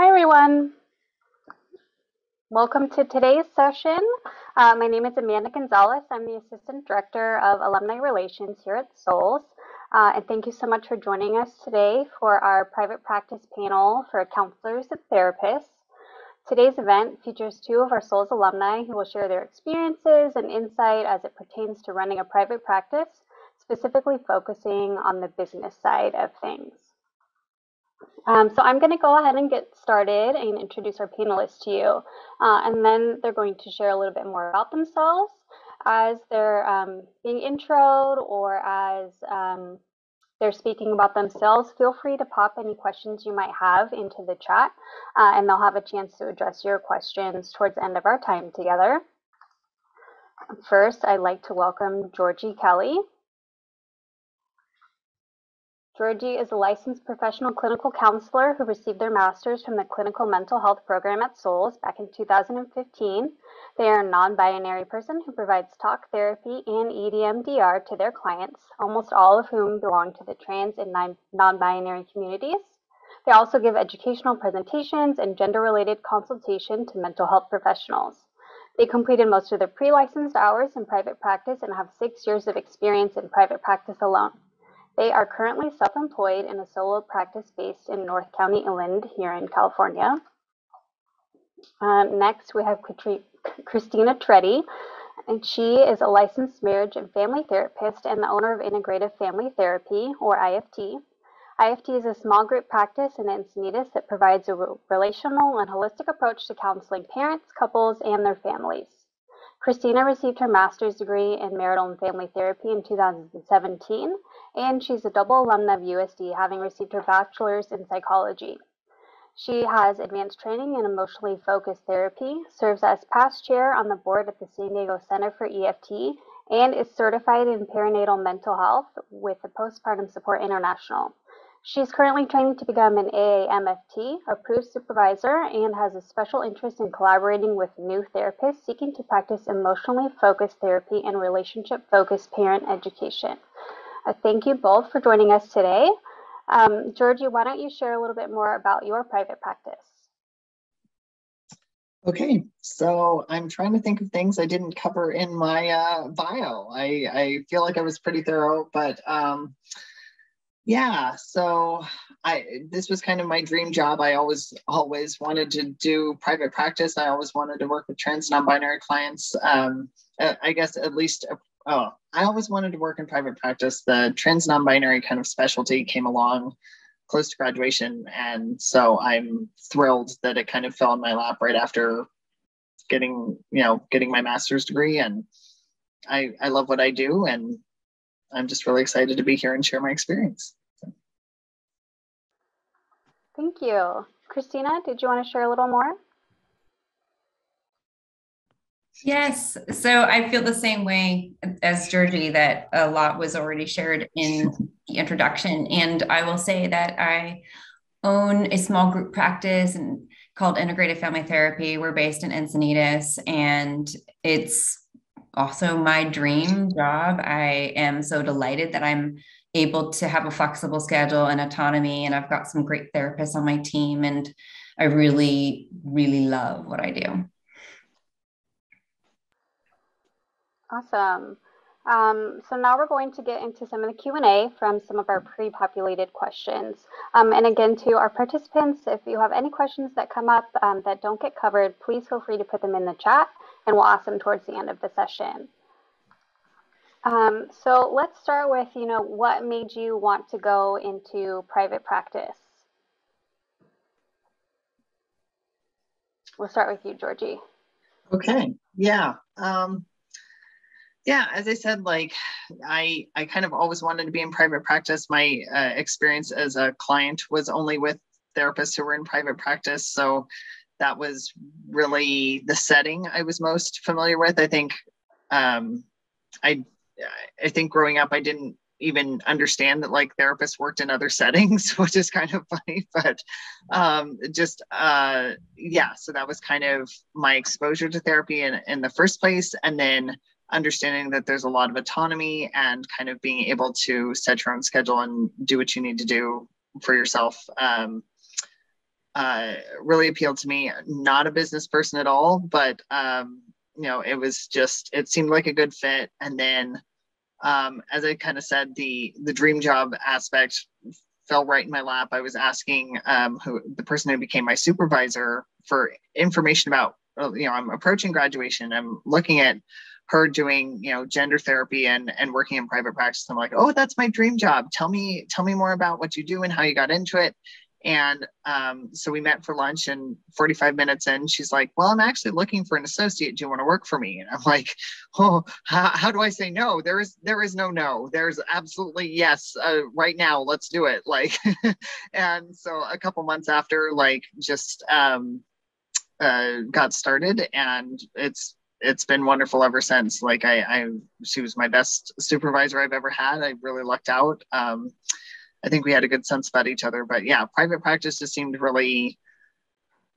Hi, everyone. Welcome to today's session. Uh, my name is Amanda Gonzalez. I'm the Assistant Director of Alumni Relations here at SOLES. Uh, and thank you so much for joining us today for our private practice panel for counselors and therapists. Today's event features two of our SOLES alumni who will share their experiences and insight as it pertains to running a private practice, specifically focusing on the business side of things. Um, so I'm going to go ahead and get started and introduce our panelists to you. Uh, and then they're going to share a little bit more about themselves as they're um, being introed or as um, they're speaking about themselves. Feel free to pop any questions you might have into the chat uh, and they'll have a chance to address your questions towards the end of our time together. First, I'd like to welcome Georgie Kelly. Georgie is a licensed professional clinical counselor who received their master's from the Clinical Mental Health Program at SOLES back in 2015. They are a non binary person who provides talk therapy and EMDR to their clients, almost all of whom belong to the trans and non binary communities. They also give educational presentations and gender related consultation to mental health professionals. They completed most of their pre licensed hours in private practice and have six years of experience in private practice alone. They are currently self-employed in a solo practice based in North County, Inland, here in California. Um, next, we have Cristina Trette, and she is a licensed marriage and family therapist and the owner of Integrative Family Therapy, or IFT. IFT is a small group practice in Encinitas that provides a relational and holistic approach to counseling parents, couples, and their families. Cristina received her master's degree in marital and family therapy in 2017, and she's a double alumna of USD, having received her bachelor's in psychology. She has advanced training in emotionally focused therapy, serves as past chair on the board at the San Diego Center for EFT, and is certified in perinatal mental health with the Postpartum Support International. She's currently training to become an AAMFT approved supervisor and has a special interest in collaborating with new therapists seeking to practice emotionally focused therapy and relationship focused parent education. Uh, thank you both for joining us today. Um, Georgie, why don't you share a little bit more about your private practice? Okay, so I'm trying to think of things I didn't cover in my uh, bio. I, I feel like I was pretty thorough, but um, yeah so i this was kind of my dream job i always always wanted to do private practice i always wanted to work with trans non-binary clients um, i guess at least oh i always wanted to work in private practice the trans non-binary kind of specialty came along close to graduation and so i'm thrilled that it kind of fell in my lap right after getting you know getting my master's degree and i i love what i do and I'm just really excited to be here and share my experience. Thank you. Cristina, did you want to share a little more? Yes. So I feel the same way as Georgie that a lot was already shared in the introduction. And I will say that I own a small group practice and called Integrative Family Therapy. We're based in Encinitas and it's also my dream job. I am so delighted that I'm able to have a flexible schedule and autonomy. And I've got some great therapists on my team. And I really, really love what I do. Awesome. Um, so now we're going to get into some of the Q&A from some of our pre-populated questions. Um, and again, to our participants, if you have any questions that come up um, that don't get covered, please feel free to put them in the chat and we'll ask them towards the end of the session. Um, so let's start with, you know, what made you want to go into private practice? We'll start with you, Georgie. Okay. Yeah. Um, yeah. As I said, like I, I kind of always wanted to be in private practice. My uh, experience as a client was only with therapists who were in private practice. So that was really the setting I was most familiar with. I think um, I I think growing up, I didn't even understand that like therapists worked in other settings, which is kind of funny. But um, just uh, yeah, so that was kind of my exposure to therapy in, in the first place, and then understanding that there's a lot of autonomy and kind of being able to set your own schedule and do what you need to do for yourself. Um, uh, really appealed to me. Not a business person at all, but um, you know, it was just it seemed like a good fit. And then, um, as I kind of said, the the dream job aspect fell right in my lap. I was asking um, who the person who became my supervisor for information about. You know, I'm approaching graduation. I'm looking at her doing you know gender therapy and and working in private practice i'm like oh that's my dream job. Tell me tell me more about what you do and how you got into it. And um, so we met for lunch and 45 minutes in she's like well i'm actually looking for an associate. Do you want to work for me? And i'm like oh how, how do i say no? There is there is no no. There's absolutely yes uh, right now. Let's do it. Like and so a couple months after like just um, uh, got started and it's it's been wonderful ever since. Like I, I, she was my best supervisor I've ever had. I really lucked out. Um, I think we had a good sense about each other. But yeah, private practice just seemed really,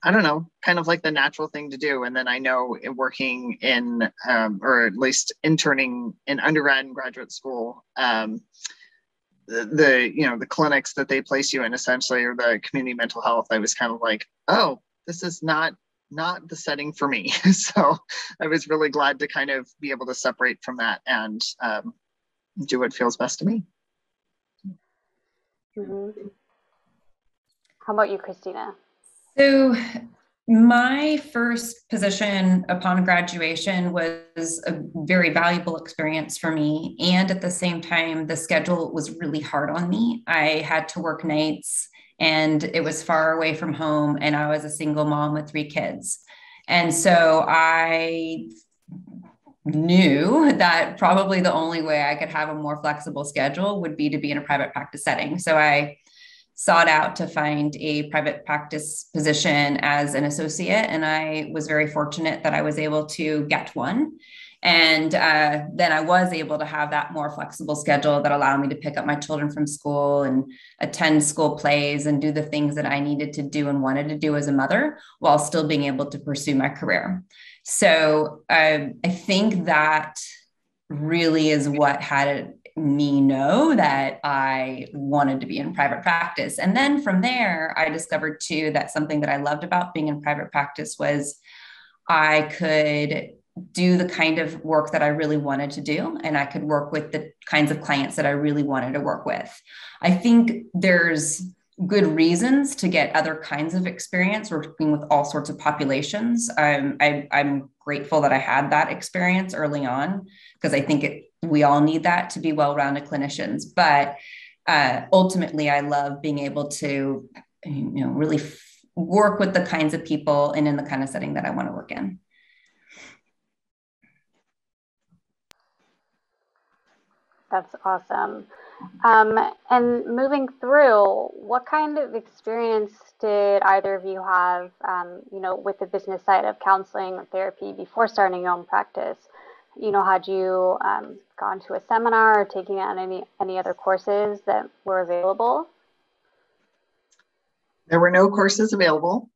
I don't know, kind of like the natural thing to do. And then I know working in, um, or at least interning in undergrad and graduate school, um, the, the you know the clinics that they place you in essentially or the community mental health. I was kind of like, oh, this is not not the setting for me. so I was really glad to kind of be able to separate from that and um, do what feels best to me. Mm-hmm. How about you, Cristina? So, my first position upon graduation was a very valuable experience for me. And at the same time, the schedule was really hard on me. I had to work nights and it was far away from home and i was a single mom with three kids. And so i knew that probably the only way i could have a more flexible schedule would be to be in a private practice setting. So i sought out to find a private practice position as an associate and i was very fortunate that i was able to get one and uh, then I was able to have that more flexible schedule that allowed me to pick up my children from school and attend school plays and do the things that I needed to do and wanted to do as a mother while still being able to pursue my career. So uh, I think that really is what had me know that I wanted to be in private practice. And then from there, I discovered too that something that I loved about being in private practice was I could do the kind of work that I really wanted to do, and I could work with the kinds of clients that I really wanted to work with. I think there's good reasons to get other kinds of experience working with all sorts of populations. Um, I, am grateful that I had that experience early on because I think it, we all need that to be well-rounded clinicians. But uh, ultimately, I love being able to, you know, really f- work with the kinds of people and in the kind of setting that I want to work in. That's awesome. Um, and moving through, what kind of experience did either of you have, um, you know, with the business side of counseling or therapy before starting your own practice? You know, had you um, gone to a seminar or taking on any any other courses that were available? There were no courses available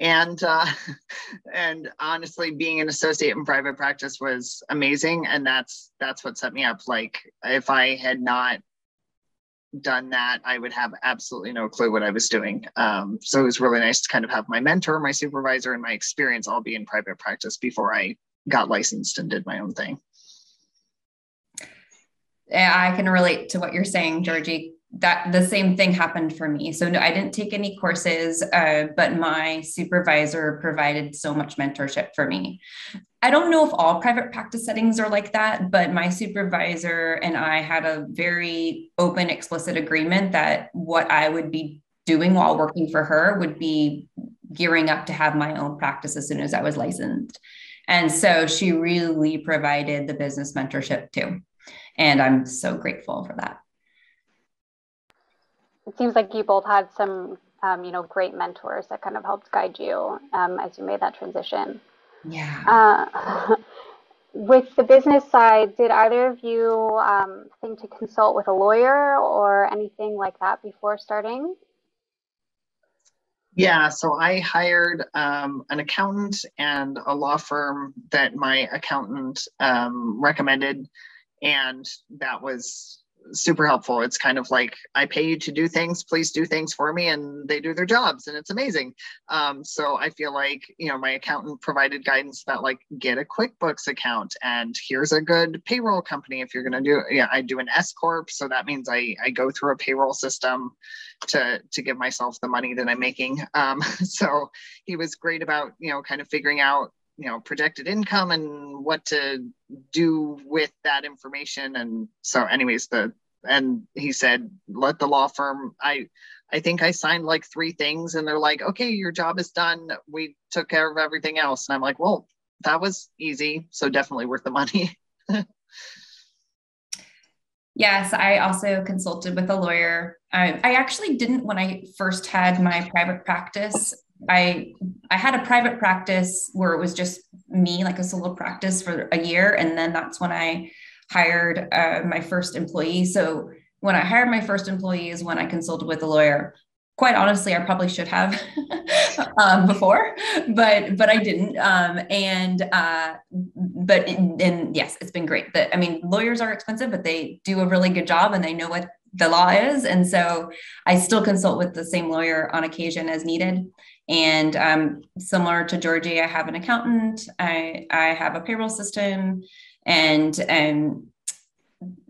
and uh, and honestly being an associate in private practice was amazing. And that's that's what set me up. Like if i had not done that i would have absolutely no clue what i was doing. Um, so it was really nice to kind of have my mentor my supervisor and my experience all be in private practice before i got licensed and did my own thing. I can relate to what you're saying georgie that the same thing happened for me. So no, I didn't take any courses, uh, but my supervisor provided so much mentorship for me. I don't know if all private practice settings are like that, but my supervisor and I had a very open, explicit agreement that what I would be doing while working for her would be gearing up to have my own practice as soon as I was licensed. And so she really provided the business mentorship too. And I'm so grateful for that it seems like you both had some, um, you know, great mentors that kind of helped guide you um, as you made that transition. Yeah. Uh, with the business side, did either of you um, think to consult with a lawyer or anything like that before starting? Yeah, so I hired um, an accountant and a law firm that my accountant um, recommended, and that was super helpful. It's kind of like I pay you to do things, please do things for me, and they do their jobs, and it's amazing. Um, so I feel like you know my accountant provided guidance about like get a QuickBooks account, and here's a good payroll company if you're going to do. Yeah, I do an S corp, so that means I I go through a payroll system to to give myself the money that I'm making. Um, so he was great about you know kind of figuring out you know projected income and what to do with that information. And so anyways the and he said let the law firm i i think i signed like three things and they're like okay your job is done. We took care of everything else. And i'm like well that was easy. So definitely worth the money. Yes, I also consulted with a lawyer. I, I, actually didn't when I first had my private practice. I I had a private practice where it was just me, like a solo practice for a year, and then that's when I hired uh, my first employee. So when I hired my first employee is when I consulted with a lawyer. Quite honestly, I probably should have um, before, but but I didn't. Um, and uh, but and yes, it's been great. That I mean, lawyers are expensive, but they do a really good job, and they know what the law is. And so I still consult with the same lawyer on occasion as needed. And um, similar to Georgie, I have an accountant, I, I have a payroll system, and and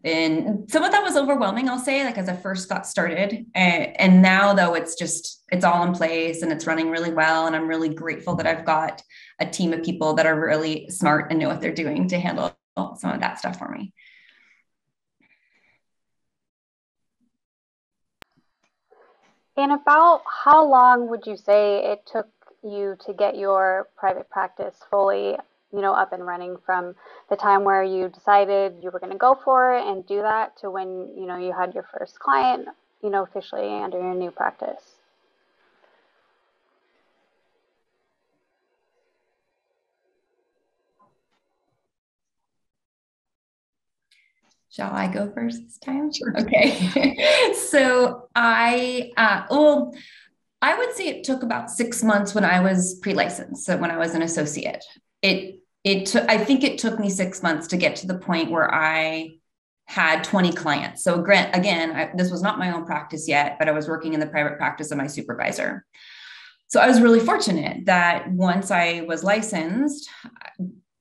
and some of that was overwhelming i'll say like as i first got started. And, and now though it's just it's all in place and it's running really well and i'm really grateful that i've got a team of people that are really smart and know what they're doing to handle some of that stuff for me And about how long would you say it took you to get your private practice fully, you know, up and running from the time where you decided you were going to go for it and do that to when, you know, you had your first client, you know, officially under your new practice? Shall I go first this time? Sure. Okay. so I, uh, well, I would say it took about six months when I was pre-licensed. So when I was an associate, it it took. I think it took me six months to get to the point where I had 20 clients. So grant again, I, this was not my own practice yet, but I was working in the private practice of my supervisor. So I was really fortunate that once I was licensed,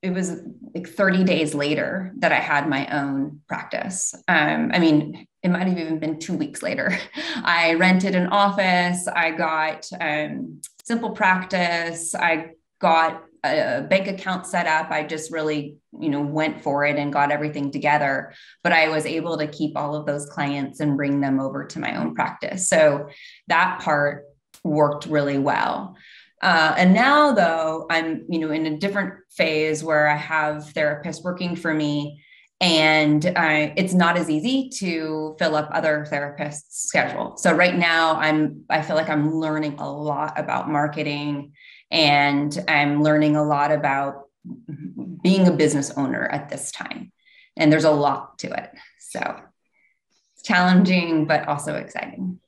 it was like 30 days later that I had my own practice. Um, I mean, it might have even been two weeks later. I rented an office. I got um, simple practice. I got a bank account set up. I just really, you know, went for it and got everything together. But I was able to keep all of those clients and bring them over to my own practice. So that part worked really well. Uh, and now, though, I'm you know in a different phase where I have therapists working for me, and I, it's not as easy to fill up other therapists' schedule. So right now, I'm I feel like I'm learning a lot about marketing, and I'm learning a lot about being a business owner at this time. And there's a lot to it. So it's challenging, but also exciting.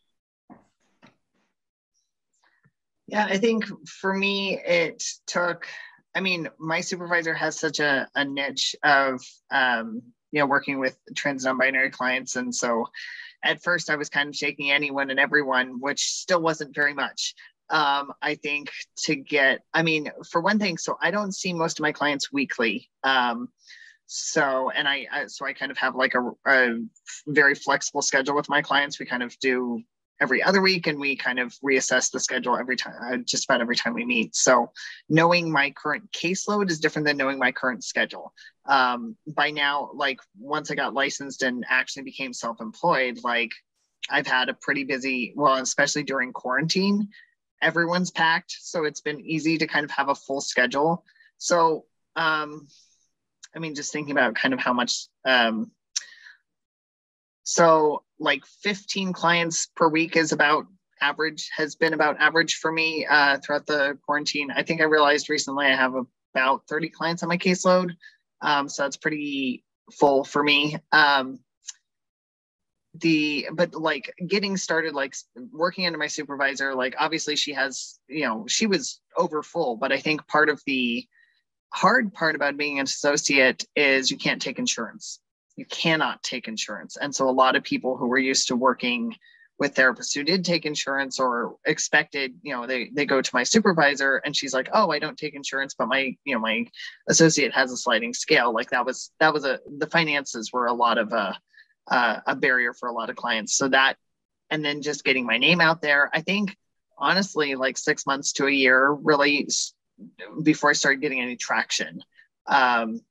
Yeah, I think for me, it took, I mean, my supervisor has such a, a niche of, um, you know, working with trans non binary clients. And so at first I was kind of shaking anyone and everyone, which still wasn't very much. Um, I think to get, I mean, for one thing, so I don't see most of my clients weekly. Um, so and I, I, so i kind of have like a, a, very flexible schedule with my clients we kind of do every other week and we kind of reassess the schedule every time uh, just about every time we meet. So knowing my current caseload is different than knowing my current schedule. Um, by now like once i got licensed and actually became self-employed like i've had a pretty busy well especially during quarantine everyone's packed so it's been easy to kind of have a full schedule. So um, i mean just thinking about kind of how much um, so like 15 clients per week is about average has been about average for me uh, throughout the quarantine. I think I realized recently I have about 30 clients on my caseload. Um, so that's pretty full for me. Um, the but like getting started like working under my supervisor like obviously she has you know she was over full but i think part of the hard part about being an associate is you can't take insurance you cannot take insurance. And so a lot of people who were used to working with therapists who did take insurance or expected, you know, they they go to my supervisor and she's like, "Oh, I don't take insurance, but my, you know, my associate has a sliding scale." Like that was that was a the finances were a lot of a uh, a barrier for a lot of clients. So that and then just getting my name out there. I think honestly like 6 months to a year really before I started getting any traction. Um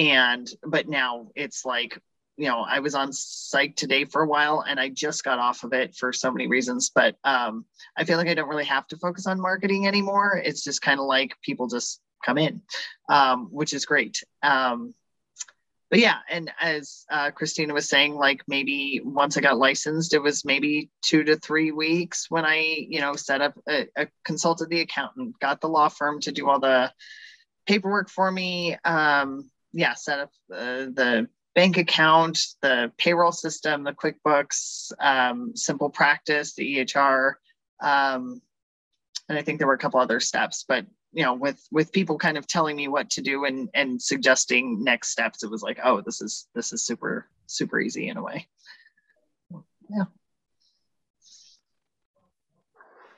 and but now it's like you know i was on psych today for a while and i just got off of it for so many reasons but um, i feel like i don't really have to focus on marketing anymore. It's just kind of like people just come in um, which is great. Um, but yeah and as uh, cristina was saying like maybe once i got licensed it was maybe two to three weeks when i you know set up a, a consulted the accountant got the law firm to do all the paperwork for me um, yeah, set up the, the bank account, the payroll system, the QuickBooks, um, Simple Practice, the EHR, um, and I think there were a couple other steps. But you know, with with people kind of telling me what to do and and suggesting next steps, it was like, oh, this is this is super super easy in a way. Yeah.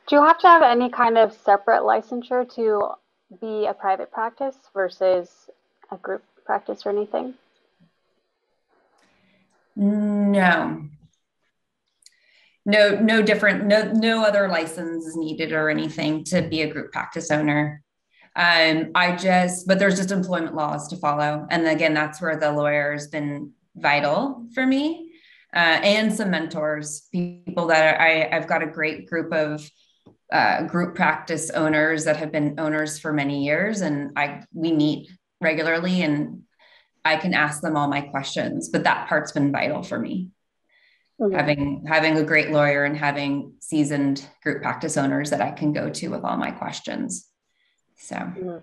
Do you have to have any kind of separate licensure to be a private practice versus a group practice or anything? No. No, no different, no, no other license is needed or anything to be a group practice owner. Um, I just, but there's just employment laws to follow. And again, that's where the lawyer has been vital for me. Uh, and some mentors, people that I, I've got a great group of uh, group practice owners that have been owners for many years, and I we meet regularly and I can ask them all my questions. But that part's been vital for me. Mm-hmm. Having having a great lawyer and having seasoned group practice owners that I can go to with all my questions. So mm-hmm.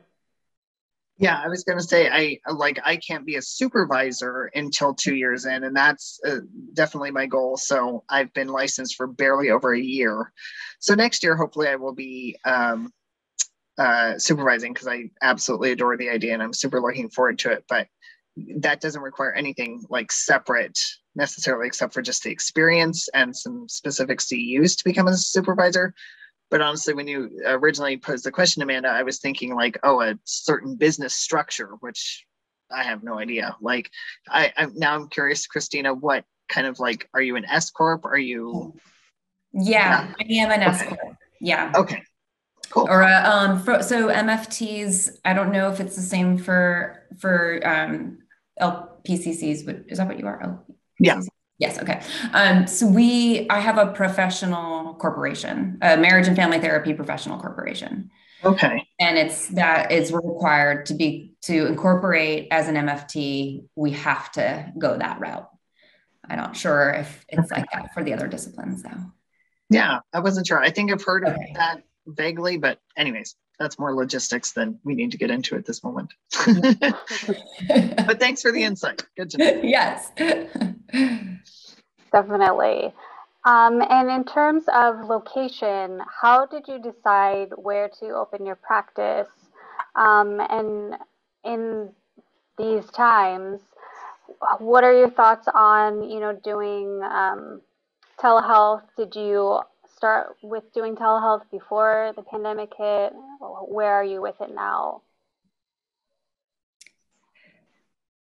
Yeah, I was going to say I like I can't be a supervisor until 2 years in and that's uh, definitely my goal. So I've been licensed for barely over a year. So next year hopefully I will be um, uh, supervising because I absolutely adore the idea and I'm super looking forward to it. But that doesn't require anything like separate necessarily, except for just the experience and some specifics to use to become a supervisor. But honestly, when you originally posed the question, Amanda, I was thinking like, oh, a certain business structure, which I have no idea. Like, I, I now I'm curious, Cristina, what kind of like are you an S corp? Are you? Yeah, yeah. I am an S corp. Yeah. Okay. Cool. Or uh, um, for, so MFTs. I don't know if it's the same for for um, LPCCs. Is that what you are? LPCCs? Yeah. Yes. Okay. Um, so we, I have a professional corporation, a marriage and family therapy professional corporation. Okay. And it's that is required to be to incorporate as an MFT. We have to go that route. I'm not sure if it's like that for the other disciplines though. Yeah, I wasn't sure. I think I've heard okay. of that vaguely, but anyways, that's more logistics than we need to get into at this moment. but thanks for the insight. Good to know. Yes. Definitely. Um, and in terms of location, how did you decide where to open your practice? Um, and in these times, what are your thoughts on, you know, doing um, telehealth? Did you start with doing telehealth before the pandemic hit? Where are you with it now?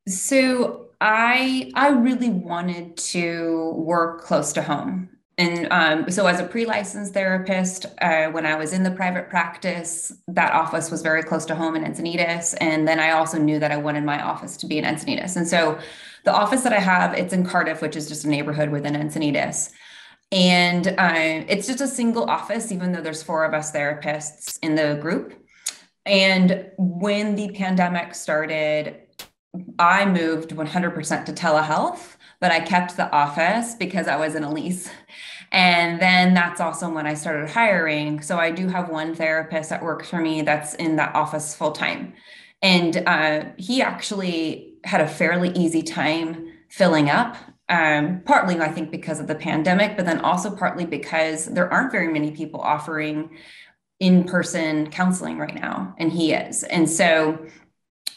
So I I really wanted to work close to home. And um, so, as a pre licensed therapist, uh, when I was in the private practice, that office was very close to home in Encinitas. And then I also knew that I wanted my office to be in Encinitas. And so, the office that I have, it's in Cardiff, which is just a neighborhood within Encinitas. And uh, it's just a single office, even though there's four of us therapists in the group. And when the pandemic started, I moved 100% to telehealth, but I kept the office because I was in a lease. And then that's also when I started hiring. So I do have one therapist that works for me that's in that office full time. And uh, he actually had a fairly easy time filling up um, partly I think because of the pandemic, but then also partly because there aren't very many people offering in-person counseling right now, and he is. And so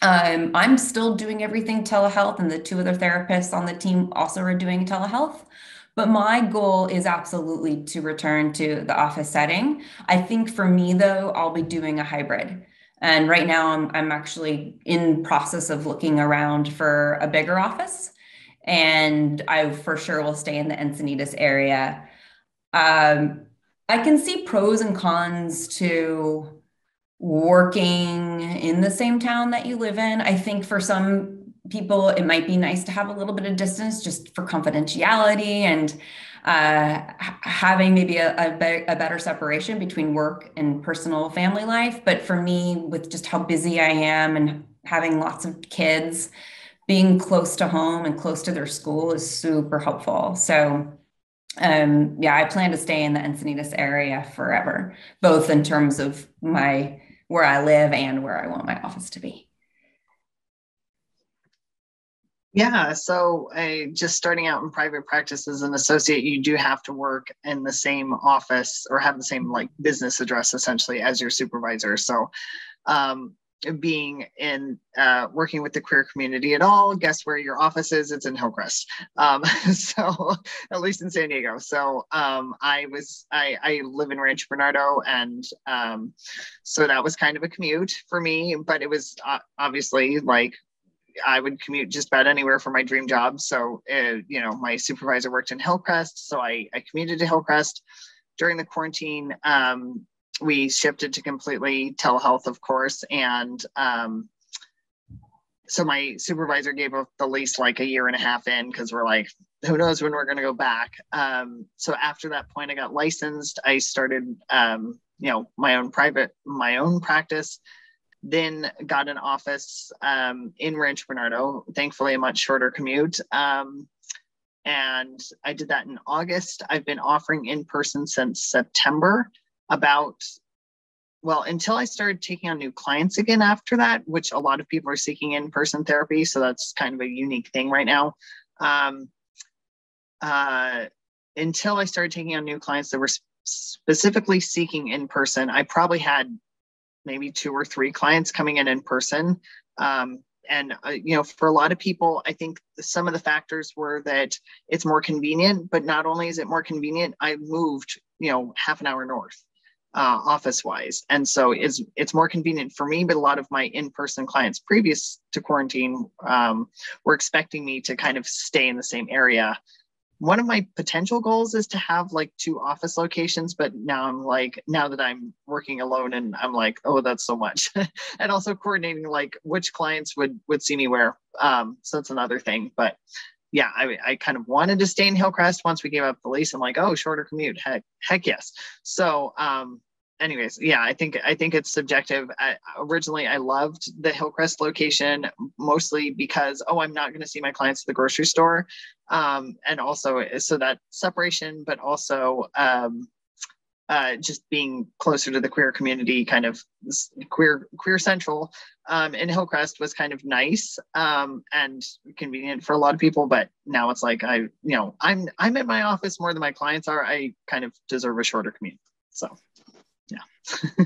Um, I'm still doing everything telehealth, and the two other therapists on the team also are doing telehealth. But my goal is absolutely to return to the office setting. I think for me, though, I'll be doing a hybrid. And right now, I'm, I'm actually in process of looking around for a bigger office. And I for sure will stay in the Encinitas area. Um, I can see pros and cons to working in the same town that you live in. I think for some people, it might be nice to have a little bit of distance just for confidentiality and uh, having maybe a, a, be- a, better separation between work and personal family life. But for me, with just how busy I am and having lots of kids, being close to home and close to their school is super helpful. So, um, yeah, I plan to stay in the Encinitas area forever, both in terms of my where I live and where I want my office to be. Yeah, so I, just starting out in private practice as an associate, you do have to work in the same office or have the same like business address essentially as your supervisor. So, um, being in uh, working with the queer community at all, guess where your office is? It's in Hillcrest. Um, so at least in San Diego. So um, I was I, I live in Rancho Bernardo, and um, so that was kind of a commute for me. But it was uh, obviously like I would commute just about anywhere for my dream job. So, uh, you know, my supervisor worked in Hillcrest, so I, I commuted to Hillcrest. During the quarantine, um, we shifted to completely telehealth, of course, and um, so my supervisor gave up the lease like a year and a half in because we're like, who knows when we're going to go back. Um, so after that point, I got licensed. I started, um, you know, my own private, my own practice then got an office um, in Rancho Bernardo, thankfully a much shorter commute. Um, and I did that in August. I've been offering in person since September, about, well, until I started taking on new clients again after that, which a lot of people are seeking in person therapy. So that's kind of a unique thing right now. Um, uh, until I started taking on new clients that were specifically seeking in person, I probably had maybe two or three clients coming in in person. Um, and uh, you know, for a lot of people, I think some of the factors were that it's more convenient. But not only is it more convenient, I moved you know half an hour north. Uh, office wise and so it's it's more convenient for me but a lot of my in-person clients previous to quarantine um, were expecting me to kind of stay in the same area. One of my potential goals is to have like two office locations but now i'm like now that i'm working alone and i'm like oh that's so much. And also coordinating like which clients would would see me where. Um so that's another thing but yeah i, I kind of wanted to stay in hillcrest once we gave up the lease. I'm like oh shorter commute. Heck heck yes. So um anyways, yeah, I think I think it's subjective. I, originally, I loved the Hillcrest location mostly because oh, I'm not going to see my clients at the grocery store, um, and also so that separation, but also um, uh, just being closer to the queer community, kind of queer queer central um, in Hillcrest was kind of nice um, and convenient for a lot of people. But now it's like I, you know, I'm I'm in my office more than my clients are. I kind of deserve a shorter commute. So yeah.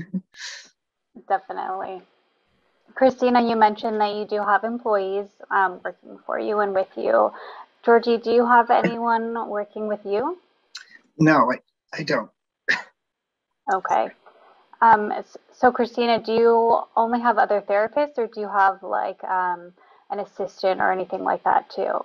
Definitely. Cristina, you mentioned that you do have employees um, working for you and with you. Georgie, do you have anyone working with you? No, I, I don't. Okay. Um, so, Cristina, do you only have other therapists or do you have like um, an assistant or anything like that too?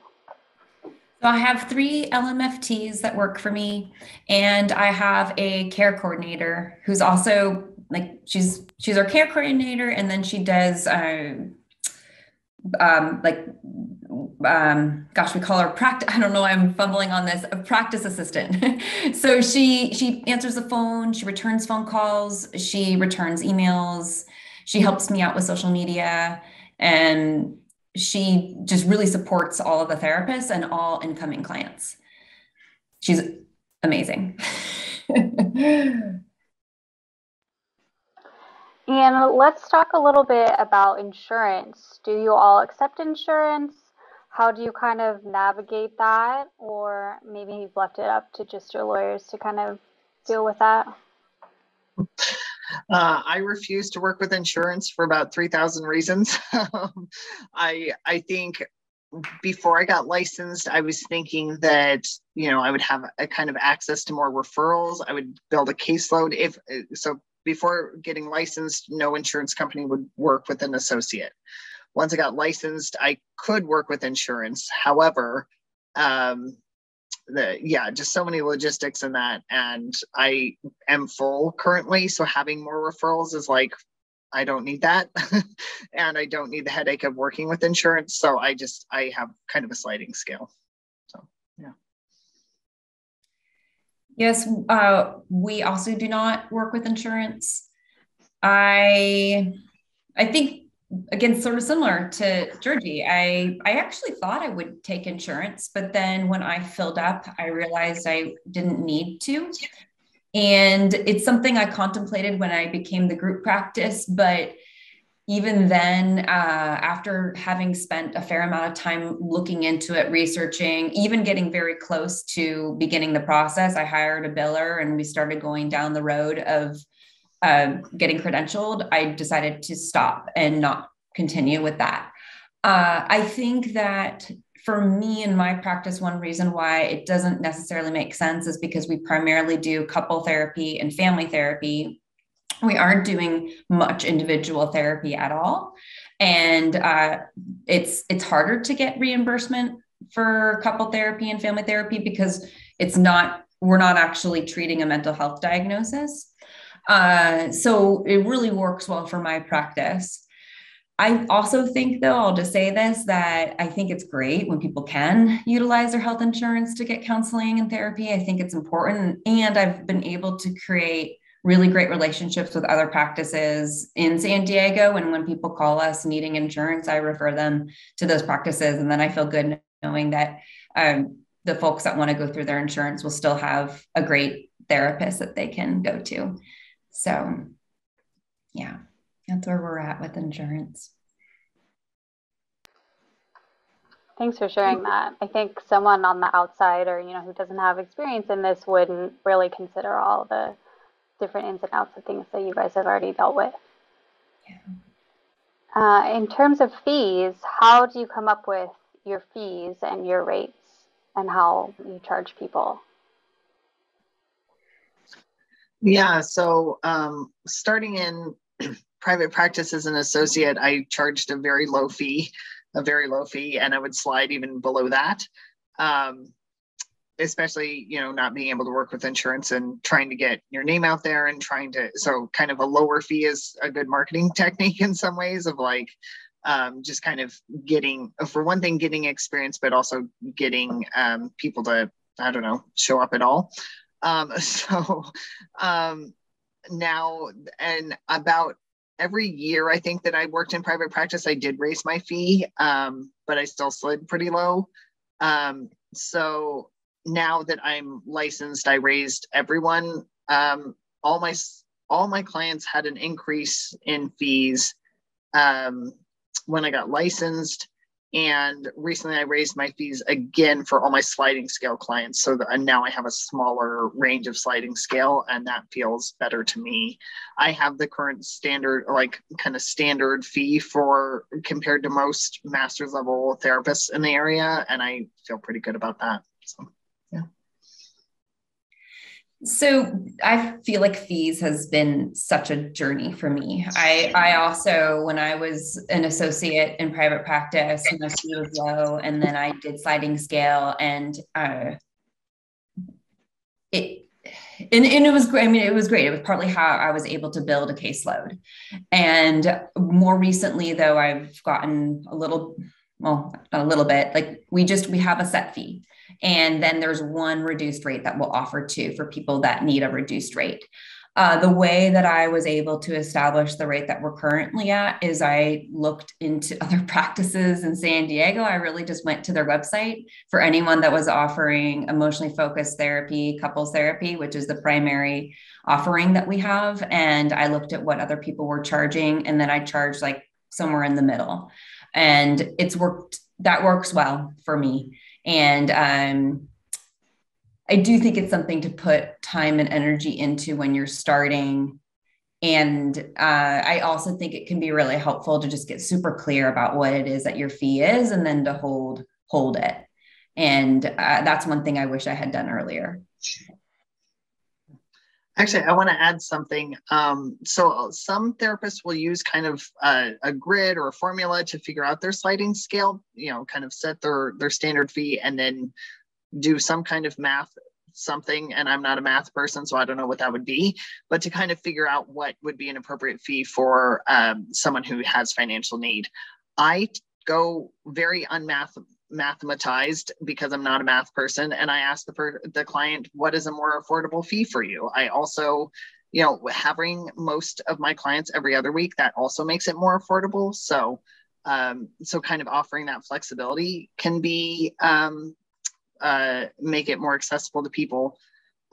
So I have three LMFTs that work for me, and I have a care coordinator who's also like she's she's our care coordinator, and then she does uh, um, like um, gosh, we call her practice. I don't know. I'm fumbling on this. A practice assistant. so she she answers the phone. She returns phone calls. She returns emails. She helps me out with social media, and she just really supports all of the therapists and all incoming clients. She's amazing. and let's talk a little bit about insurance. Do you all accept insurance? How do you kind of navigate that? Or maybe you've left it up to just your lawyers to kind of deal with that? Uh, I refuse to work with insurance for about 3,000 reasons. Um, I, I think before I got licensed, I was thinking that, you know, I would have a kind of access to more referrals. I would build a caseload. If so, before getting licensed, no insurance company would work with an associate. Once I got licensed, I could work with insurance. However, um, the yeah just so many logistics in that and i am full currently so having more referrals is like i don't need that and i don't need the headache of working with insurance so i just i have kind of a sliding scale. So yeah. Yes uh, we also do not work with insurance. I i think again sort of similar to georgie. I i actually thought i would take insurance but then when i filled up i realized i didn't need to. And it's something i contemplated when i became the group practice but even then uh, after having spent a fair amount of time looking into it researching even getting very close to beginning the process i hired a biller and we started going down the road of uh, getting credentialed, I decided to stop and not continue with that. Uh, I think that for me in my practice, one reason why it doesn't necessarily make sense is because we primarily do couple therapy and family therapy. We aren't doing much individual therapy at all, and uh, it's it's harder to get reimbursement for couple therapy and family therapy because it's not we're not actually treating a mental health diagnosis. Uh, so it really works well for my practice. I also think, though, I'll just say this that I think it's great when people can utilize their health insurance to get counseling and therapy. I think it's important. And I've been able to create really great relationships with other practices in San Diego. And when people call us needing insurance, I refer them to those practices. And then I feel good knowing that um, the folks that want to go through their insurance will still have a great therapist that they can go to. So, yeah, that's where we're at with insurance. Thanks for sharing that. I think someone on the outside or, you know, who doesn't have experience in this wouldn't really consider all the different ins and outs of things that you guys have already dealt with. Yeah. Uh, in terms of fees, how do you come up with your fees and your rates and how you charge people? Yeah, so um, starting in private practice as an associate, I charged a very low fee, a very low fee, and I would slide even below that. Um, especially, you know, not being able to work with insurance and trying to get your name out there and trying to, so kind of a lower fee is a good marketing technique in some ways of like, um, just kind of getting, for one thing, getting experience, but also getting um, people to, I don't know, show up at all. Um, so um, now, and about every year, I think that I worked in private practice, I did raise my fee, um, but I still slid pretty low. Um, so now that I'm licensed, I raised everyone. Um, all my all my clients had an increase in fees um, when I got licensed. And recently I raised my fees again for all my sliding scale clients. So that, now I have a smaller range of sliding scale and that feels better to me. I have the current standard, like kind of standard fee for compared to most master's level therapists in the area. And I feel pretty good about that. So. So I feel like fees has been such a journey for me. I I also when I was an associate in private practice, the fee was low, and then I did sliding scale, and uh, it and, and it was great. I mean, it was great. It was partly how I was able to build a caseload. And more recently, though, I've gotten a little, well, a little bit like we just we have a set fee and then there's one reduced rate that we'll offer too for people that need a reduced rate. Uh, the way that I was able to establish the rate that we're currently at is I looked into other practices in San Diego. I really just went to their website for anyone that was offering emotionally focused therapy, couples therapy, which is the primary offering that we have. And I looked at what other people were charging, and then I charged like somewhere in the middle. And it's worked, that works well for me. And um, I do think it's something to put time and energy into when you're starting And uh, I also think it can be really helpful to just get super clear about what it is that your fee is, and then to hold hold it. And uh, that's one thing I wish I had done earlier. Actually, I want to add something. Um, so some therapists will use kind of a, a, grid or a formula to figure out their sliding scale. You know, kind of set their their standard fee and then do some kind of math something and i'm not a math person so i don't know what that would be but to kind of figure out what would be an appropriate fee for um, someone who has financial need i go very unmath mathematized because I'm not a math person. And I asked the, per- the client, what is a more affordable fee for you? I also, you know, having most of my clients every other week, that also makes it more affordable. So, um, so kind of offering that flexibility can be, um, uh, make it more accessible to people.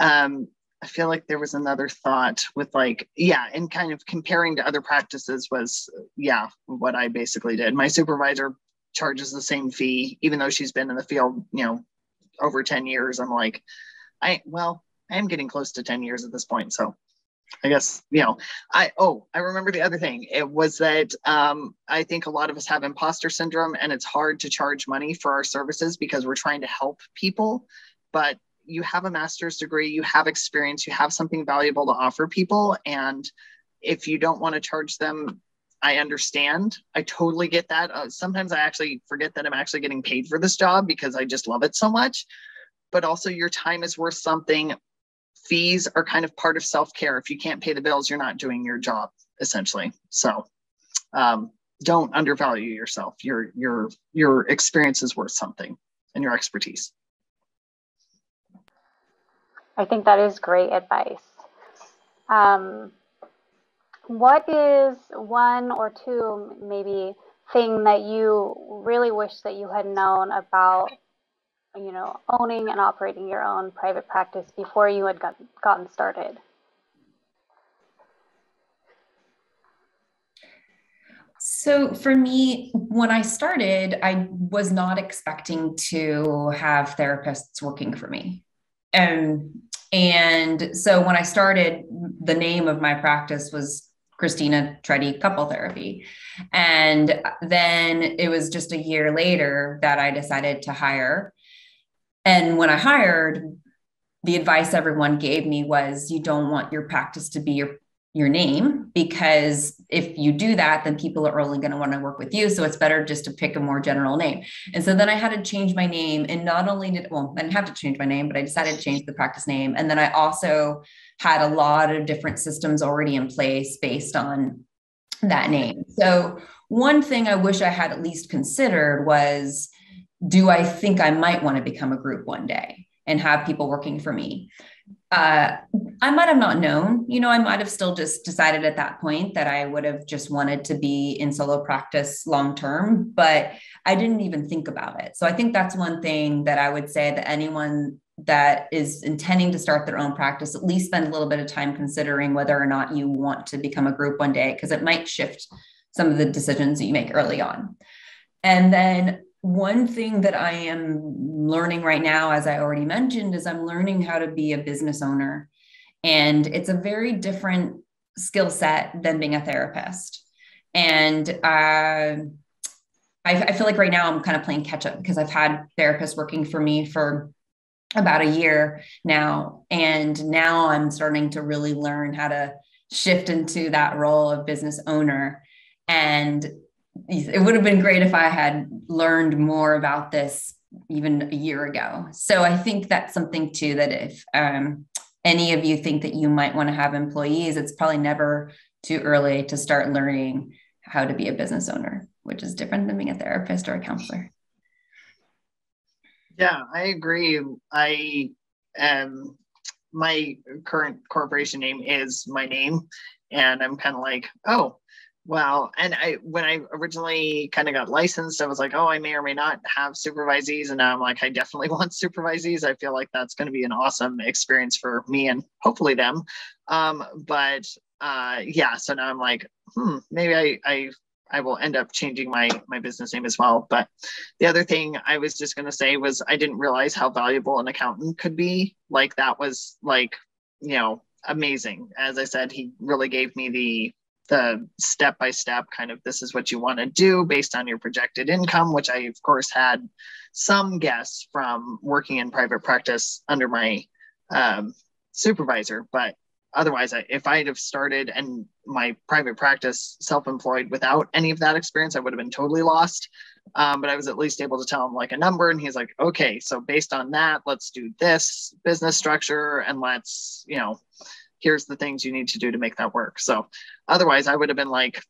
Um, I feel like there was another thought with like, yeah, and kind of comparing to other practices was, yeah, what I basically did. My supervisor charges the same fee, even though she's been in the field, you know, over 10 years. I'm like, I, well, I am getting close to 10 years at this point. So I guess, you know, I, oh, I remember the other thing. It was that um, I think a lot of us have imposter syndrome and it's hard to charge money for our services because we're trying to help people. But you have a master's degree, you have experience, you have something valuable to offer people. And if you don't want to charge them I understand. I totally get that. Uh, sometimes I actually forget that I'm actually getting paid for this job because I just love it so much. But also, your time is worth something. Fees are kind of part of self care. If you can't pay the bills, you're not doing your job, essentially. So, um, don't undervalue yourself. Your your your experience is worth something, and your expertise. I think that is great advice. Um, what is one or two maybe thing that you really wish that you had known about you know owning and operating your own private practice before you had got, gotten started So for me, when I started, I was not expecting to have therapists working for me. Um, and so when I started, the name of my practice was Cristina Trette couple therapy. And then it was just a year later that I decided to hire. And when I hired, the advice everyone gave me was you don't want your practice to be your your name because if you do that then people are only going to want to work with you. So it's better just to pick a more general name. And so then i had to change my name and not only did well i didn't have to change my name but i decided to change the practice name. And then i also had a lot of different systems already in place based on that name. So one thing i wish i had at least considered was do i think i might want to become a group one day and have people working for me uh, I might have not known, you know, I might have still just decided at that point that I would have just wanted to be in solo practice long term, but I didn't even think about it. So I think that's one thing that I would say that anyone that is intending to start their own practice at least spend a little bit of time considering whether or not you want to become a group one day because it might shift some of the decisions that you make early on. And then one thing that I am learning right now, as I already mentioned, is I'm learning how to be a business owner. And it's a very different skill set than being a therapist. And uh, I, I feel like right now I'm kind of playing catch up because I've had therapists working for me for about a year now. And now I'm starting to really learn how to shift into that role of business owner. And it would have been great if I had learned more about this even a year ago. So I think that's something too that if um, any of you think that you might want to have employees, it's probably never too early to start learning how to be a business owner, which is different than being a therapist or a counselor. Yeah, I agree. I um my current corporation name is my name and I'm kind of like, oh, well, and I when I originally kind of got licensed, I was like, oh, I may or may not have supervisees, and now I'm like, I definitely want supervisees. I feel like that's going to be an awesome experience for me and hopefully them. Um, but uh, yeah, so now I'm like, hmm, maybe I I I will end up changing my my business name as well. But the other thing I was just going to say was I didn't realize how valuable an accountant could be. Like that was like you know amazing. As I said, he really gave me the the step by step kind of this is what you want to do based on your projected income, which I of course had some guess from working in private practice under my um, supervisor, but otherwise I, if i'd have started and my private practice self-employed without any of that experience i would have been totally lost. Um, but i was at least able to tell him like a number and he's like okay so based on that let's do this business structure and let's you know here's the things you need to do to make that work. So otherwise i would have been like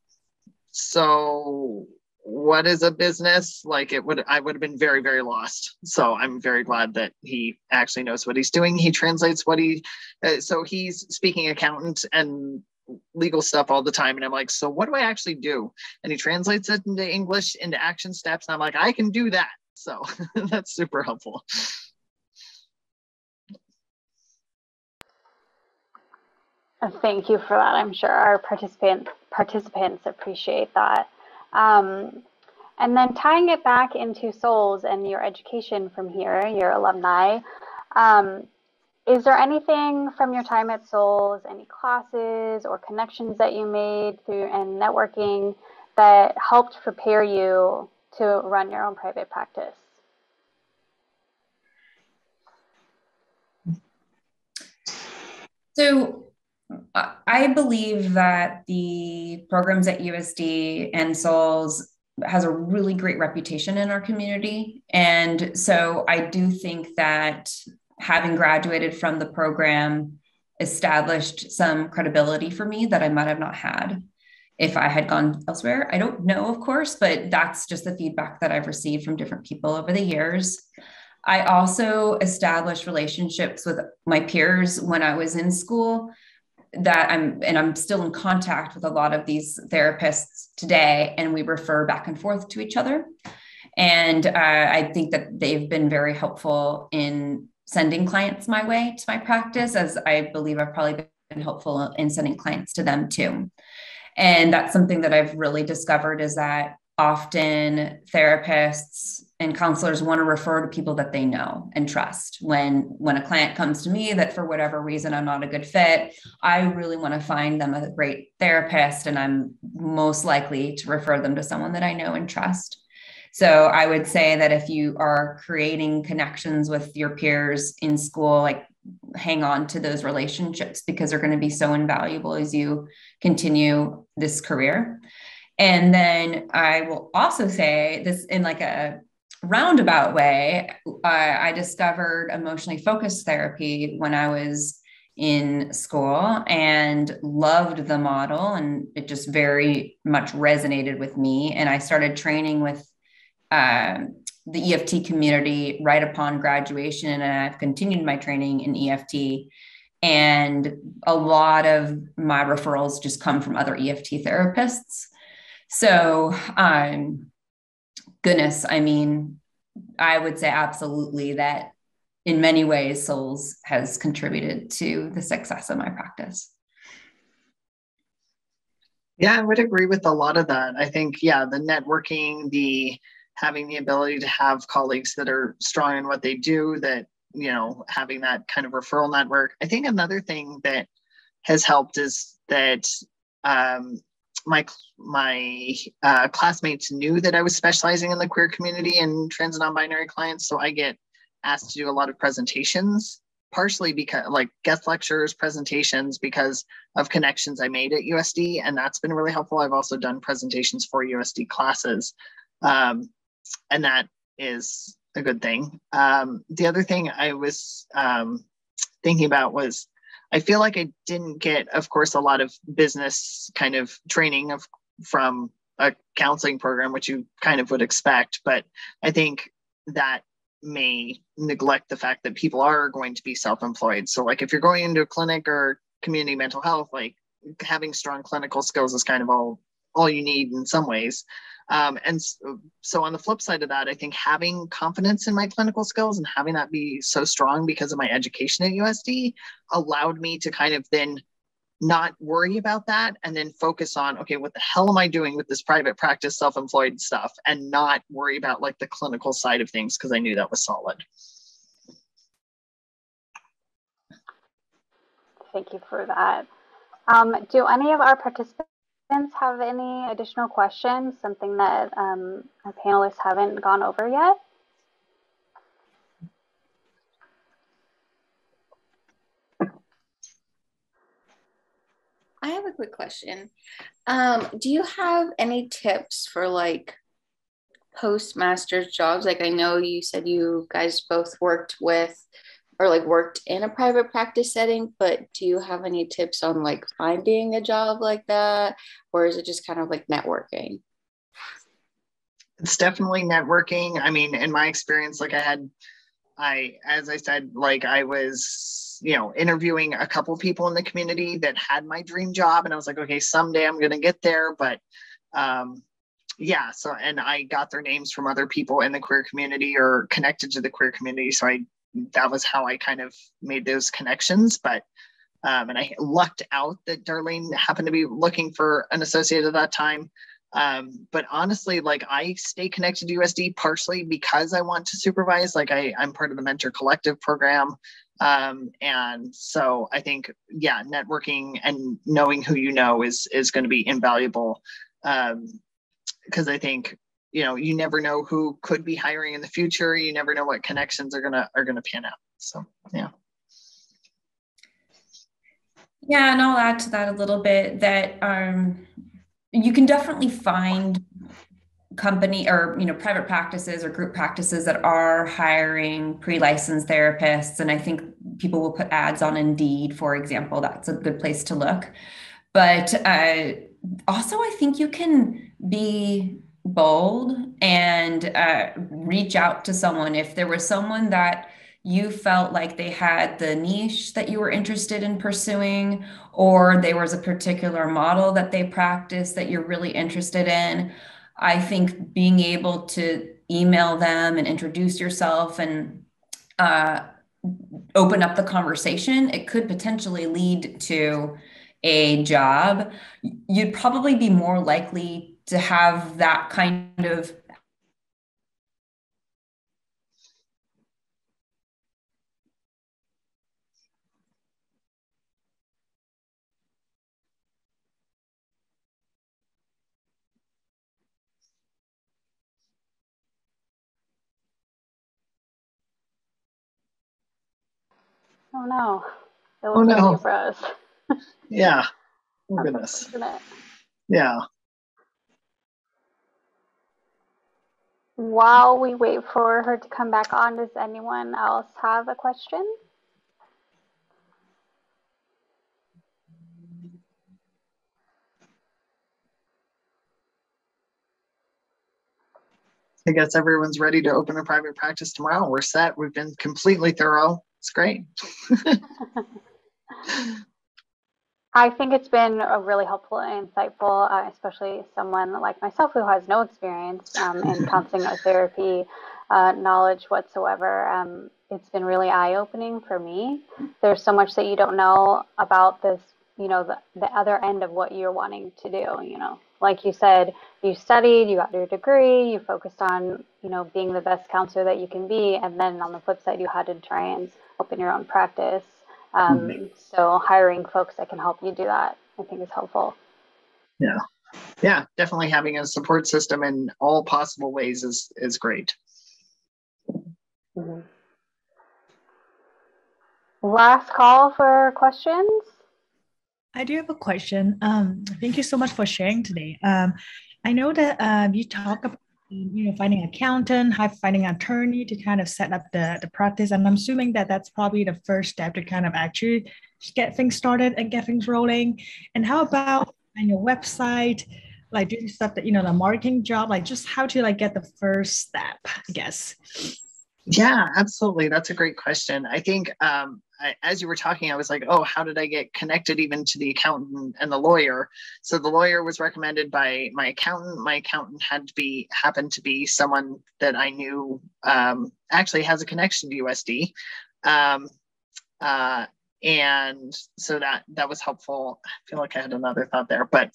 so what is a business? Like it would i would have been very very lost. So i'm very glad that he actually knows what he's doing. He translates what he uh, so he's speaking accountant and legal stuff all the time. And i'm like so what do i actually do? And he translates it into english into action steps. And i'm like i can do that. So that's super helpful thank you for that i'm sure our participant participants appreciate that um, and then tying it back into SOLES and your education from here, your alumni, um, is there anything from your time at SOLES, any classes or connections that you made through and networking that helped prepare you to run your own private practice? So I believe that the programs at USD and SOLES has a really great reputation in our community. And so I do think that having graduated from the program established some credibility for me that I might have not had if I had gone elsewhere. I don't know, of course, but that's just the feedback that I've received from different people over the years. I also established relationships with my peers when I was in school that I'm and I'm still in contact with a lot of these therapists today, and we refer back and forth to each other. And uh, I think that they've been very helpful in sending clients my way to my practice, as I believe I've probably been helpful in sending clients to them too. And that's something that I've really discovered is that often therapists and counselors want to refer to people that they know and trust. When when a client comes to me that for whatever reason i'm not a good fit i really want to find them a great therapist and i'm most likely to refer them to someone that i know and trust. So i would say that if you are creating connections with your peers in school like hang on to those relationships because they're going to be so invaluable as you continue this career. And then I will also say this in like a roundabout way, I, I discovered emotionally focused therapy when I was in school and loved the model and it just very much resonated with me. And i started training with uh, the eft community right upon graduation and i've continued my training in eft and a lot of my referrals just come from other eft therapists. So um, goodness, I mean, I would say absolutely that in many ways, SOLES has contributed to the success of my practice. Yeah, I would agree with a lot of that. I think, yeah, the networking, the having the ability to have colleagues that are strong in what they do, that, you know, having that kind of referral network. I think another thing that has helped is that um, my my uh, classmates knew that I was specializing in the queer community and trans and non-binary clients, so I get asked to do a lot of presentations, partially because like guest lectures, presentations because of connections I made at USD, and that's been really helpful. I've also done presentations for USD classes, um, and that is a good thing. Um, the other thing I was um, thinking about was I feel like I didn't get, of course, a lot of business kind of training of from a counseling program, which you kind of would expect. But I think that may neglect the fact that people are going to be self-employed. So like if you're going into a clinic or community mental health, like having strong clinical skills is kind of all all you need in some ways. Um, and so on the flip side of that, I think having confidence in my clinical skills and having that be so strong because of my education at USD allowed me to kind of then not worry about that and then focus on okay what the hell am i doing with this private practice self-employed stuff and not worry about like the clinical side of things because i knew that was solid Thank you for that. Um, do any of our participants have any additional questions? Something that um, our panelists haven't gone over yet? I have a quick question. Um, do you have any tips for like postmaster's jobs? Like I know you said you guys both worked with or like worked in a private practice setting, but do you have any tips on like finding a job like that? Or is it just kind of like networking? It's definitely networking. I mean, in my experience, like I had I, as I said, like I was, you know, interviewing a couple people in the community that had my dream job, and I was like, okay, someday I'm gonna get there. But um, yeah, so and I got their names from other people in the queer community or connected to the queer community. So I that was how I kind of made those connections. But um, and I lucked out that Darlene happened to be looking for an associate at that time. Um, but honestly, like I stay connected to USD partially because I want to supervise. Like I, I'm part of the Mentor Collective program. Um, and so I think, yeah, networking and knowing who you know is is going to be invaluable. Um, because I think you know you never know who could be hiring in the future. You never know what connections are gonna are gonna pan out. So yeah. Yeah, and I'll add to that a little bit that um, you can definitely find company or you know private practices or group practices that are hiring pre-licensed therapists and i think people will put ads on indeed for example that's a good place to look but uh, also i think you can be bold and uh, reach out to someone if there was someone that you felt like they had the niche that you were interested in pursuing, or there was a particular model that they practice that you're really interested in, I think being able to email them and introduce yourself and uh, open up the conversation, it could potentially lead to a job. You'd probably be more likely to have that kind of Oh no. It oh no. For us. yeah. Oh goodness. Yeah. While we wait for her to come back on, does anyone else have a question? I guess everyone's ready to open a private practice tomorrow. We're set. We've been completely thorough. It's great. I think it's been a really helpful and insightful, uh, especially someone like myself who has no experience um, in counseling or therapy uh, knowledge whatsoever. Um, it's been really eye opening for me. There's so much that you don't know about this, you know, the, the other end of what you're wanting to do, you know. Like you said, you studied, you got your degree, you focused on, you know, being the best counselor that you can be. And then on the flip side, you had to try and open your own practice. Um, mm-hmm. So hiring folks that can help you do that, I think is helpful. Yeah. Yeah, definitely having a support system in all possible ways is is great. Mm-hmm. Last call for questions. I do have a question. Um, thank you so much for sharing today. Um, I know that um, you talk about you know, finding an accountant, finding an attorney to kind of set up the, the practice. And I'm assuming that that's probably the first step to kind of actually get things started and get things rolling. And how about on your website, like doing stuff that, you know, the marketing job, like just how to like get the first step, I guess. Yeah, absolutely. That's a great question. I think um, I, as you were talking, I was like, oh, how did I get connected even to the accountant and the lawyer? So the lawyer was recommended by my accountant. My accountant had to be happened to be someone that I knew um, actually has a connection to USD. Um, uh, and so that that was helpful. I feel like I had another thought there, but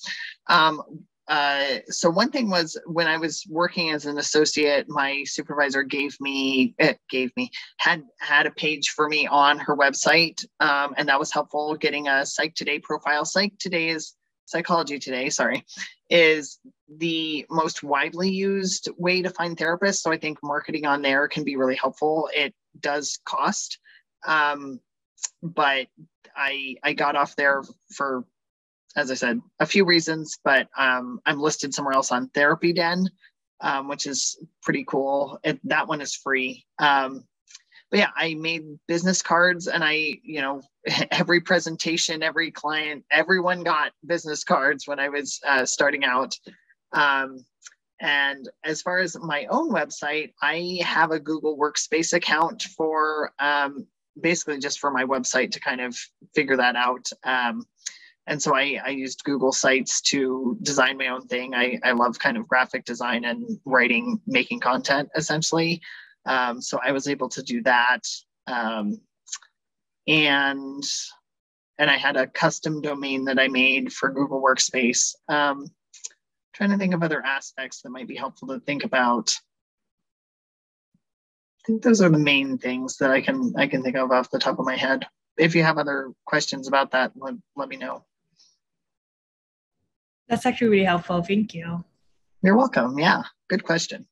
um, uh, so one thing was when I was working as an associate, my supervisor gave me it eh, gave me had had a page for me on her website, um, and that was helpful. Getting a Psych Today profile. Psych Today is Psychology Today. Sorry, is the most widely used way to find therapists. So I think marketing on there can be really helpful. It does cost, um, but I I got off there for as I said, a few reasons, but um, I'm listed somewhere else on Therapy Den, um, which is pretty cool. It, that one is free. Um, but yeah, I made business cards and I, you know, every presentation, every client, everyone got business cards when I was uh, starting out. Um, and as far as my own website, I have a Google Workspace account for um, basically just for my website to kind of figure that out. And so I, I used Google Sites to design my own thing. I, I love kind of graphic design and writing, making content essentially. Um, so I was able to do that. Um, and and I had a custom domain that I made for Google Workspace. Um, trying to think of other aspects that might be helpful to think about. I think those are the main things that I can I can think of off the top of my head. If you have other questions about that, let, let me know. That's actually really helpful. Thank you. You're welcome. Yeah, good question.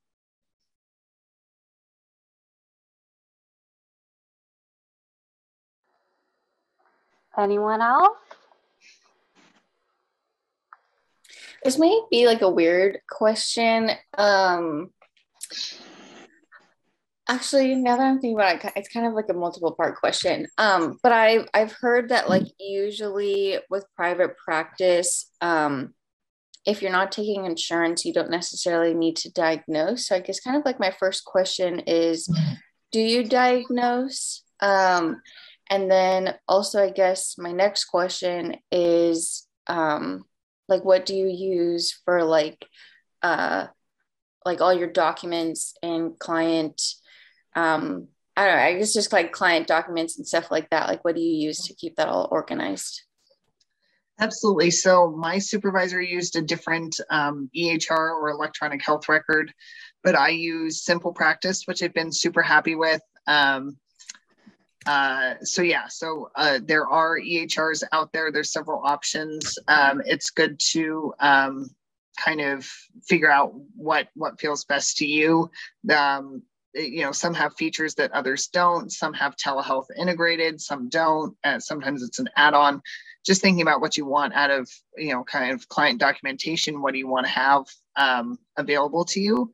Anyone else? This may be like a weird question. Um, actually, now that I'm thinking about it, it's kind of like a multiple part question. Um, but I I've heard that like usually with private practice, um, if you're not taking insurance, you don't necessarily need to diagnose. So I guess kind of like my first question is, mm-hmm. do you diagnose? Um, and then also, I guess my next question is, um, like, what do you use for like, uh, like all your documents and client, um, I don't know, I guess just like client documents and stuff like that. Like, what do you use to keep that all organized? Absolutely. So my supervisor used a different um, EHR or electronic health record, but I use Simple Practice, which I've been super happy with. Um, uh, so yeah, so uh, there are EHRs out there. There's several options. Um, it's good to um, kind of figure out what what feels best to you. Um, you know, some have features that others don't. Some have telehealth integrated. Some don't. Uh, sometimes it's an add-on just thinking about what you want out of you know kind of client documentation what do you want to have um, available to you?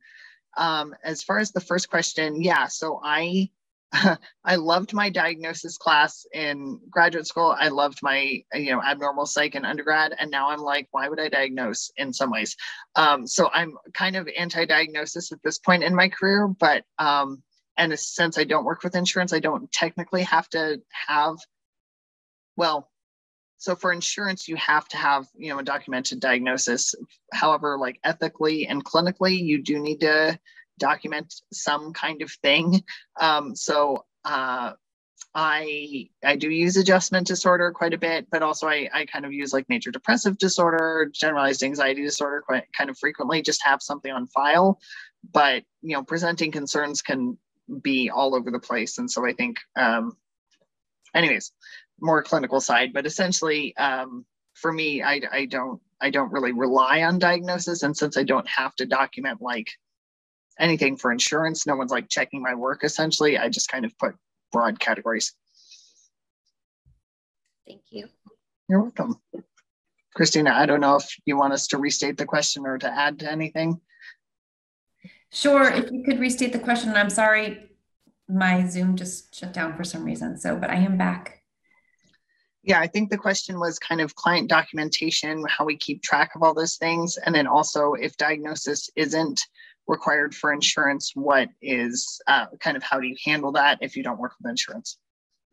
Um, as far as the first question yeah so i i loved my diagnosis class in graduate school. I loved my you know abnormal psych in undergrad and now i'm like why would i diagnose in some ways? Um, so i'm kind of anti-diagnosis at this point in my career but um, and since i don't work with insurance i don't technically have to have well so for insurance, you have to have, you know, a documented diagnosis. However, like ethically and clinically, you do need to document some kind of thing. Um, so uh, I I do use adjustment disorder quite a bit, but also I, I kind of use like major depressive disorder, generalized anxiety disorder quite kind of frequently, just have something on file. But you know, presenting concerns can be all over the place. And so I think um anyways, more clinical side, but essentially, um, for me, I, I don't I don't really rely on diagnosis, and since I don't have to document like anything for insurance, no one's like checking my work. Essentially, I just kind of put broad categories. Thank you. You're welcome. Cristina, I don't know if you want us to restate the question or to add to anything. Sure. If you could restate the question, I'm sorry, my Zoom just shut down for some reason. So, but I am back. Yeah, I think the question was kind of client documentation, how we keep track of all those things. And then also, if diagnosis isn't required for insurance, what is uh, kind of how do you handle that if you don't work with insurance?